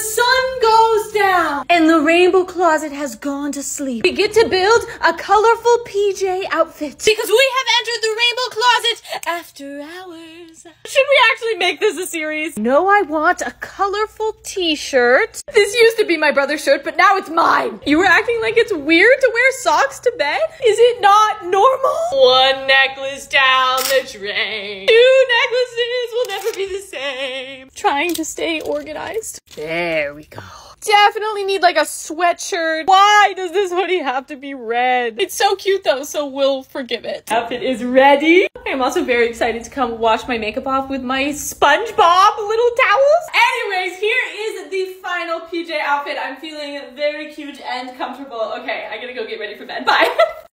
The sun goes down and the rainbow closet has gone to sleep. We get to build a colorful PJ outfit because we have entered the rainbow closet after hours. Should we actually make this a series? No, I want a colorful t-shirt. This used to be my brother's shirt, but now it's mine. You were acting like it's weird to wear socks to bed? Is it not normal? One necklace down the drain. Two necklaces will never be the same. Trying to stay organized. There we go. Definitely need like a sweatshirt. Why does this hoodie have to be red? It's so cute though, so we'll forgive it. Outfit is ready. I'm also very excited to come wash my makeup off with my SpongeBob little towels. Anyways, here is the final PJ outfit. I'm feeling very cute and comfortable. Okay, I gotta go get ready for bed. Bye.